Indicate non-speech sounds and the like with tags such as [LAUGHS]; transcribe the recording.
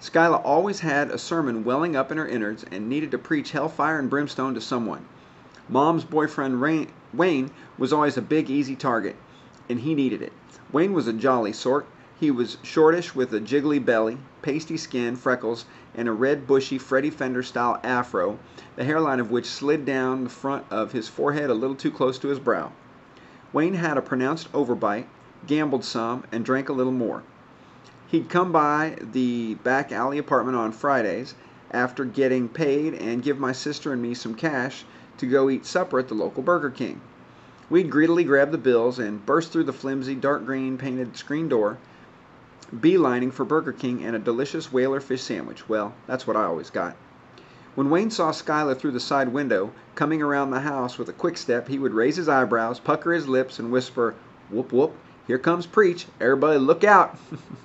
Skyla always had a sermon welling up in her innards and needed to preach hellfire and brimstone to someone. Mom's boyfriend Wayne was always a big, easy target, and he needed it. Wayne was a jolly sort. He was shortish with a jiggly belly, pasty skin, freckles, and a red bushy Freddie Fender style afro, the hairline of which slid down the front of his forehead a little too close to his brow. Wayne had a pronounced overbite, gambled some, and drank a little more. He'd come by the back alley apartment on Fridays after getting paid and give my sister and me some cash to go eat supper at the local Burger King. We'd greedily grab the bills and burst through the flimsy, dark green painted screen door, beelining for Burger King and a delicious whaler fish sandwich. Well, that's what I always got. When Wayne saw Skyla through the side window, coming around the house with a quick step, he would raise his eyebrows, pucker his lips, and whisper, Whoop whoop, here comes Preach. Everybody look out. [LAUGHS]